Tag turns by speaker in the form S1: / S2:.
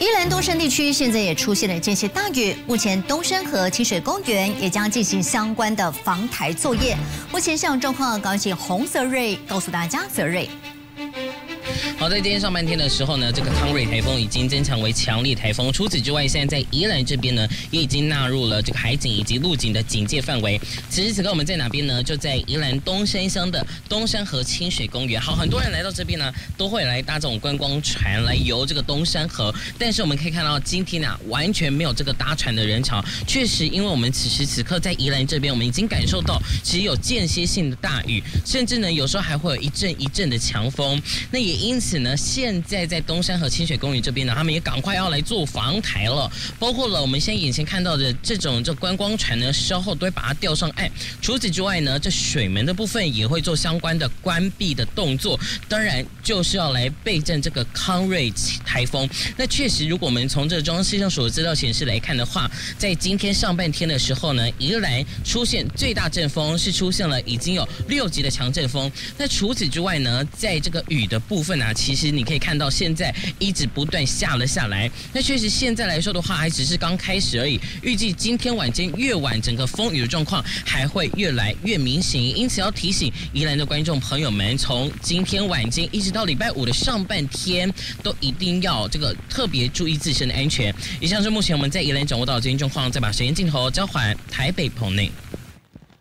S1: 宜兰东山地区现在也出现了间歇大雨，目前东山和清水公园也将进行相关的防台作业。目前向状况，高兴洪泽瑞告诉大家，泽瑞。
S2: 好，在今天上半天的时候呢，这个康瑞台风已经增强为强烈台风。除此之外，现在在宜兰这边呢，也已经纳入了这个海警以及陆警的警戒范围。此时此刻我们在哪边呢？就在宜兰东山乡的东山河清水公园。好，很多人来到这边呢，都会来搭这种观光船来游这个东山河。但是我们可以看到，今天啊，完全没有这个搭船的人潮。确实，因为我们此时此刻在宜兰这边，我们已经感受到其实有间歇性的大雨，甚至呢，有时候还会有一阵一阵的强风。那也因此。现在在东山和清水公园这边呢，他们也赶快要来做防台了。包括了我们现在眼前看到的这种这观光船呢，稍后都会把它吊上岸。除此之外呢，这水门的部分也会做相关的关闭的动作。当然就是要来备战这个康瑞台风。那确实，如果我们从这中央气象所的资料显示来看的话，在今天上半天的时候呢，宜兰出现最大阵风是出现了已经有六级的强阵风。那除此之外呢，在这个雨的部分啊。其实你可以看到，现在一直不断下了下来。那确实现在来说的话，还只是刚开始而已。预计今天晚间越晚，整个风雨的状况还会越来越明显。因此要提醒宜兰的观众朋友们，从今天晚间一直到礼拜五的上半天，都一定要这个特别注意自身的安全。以上是目前我们在宜兰掌握到的最新状况。再把时间镜头交还台北棚内。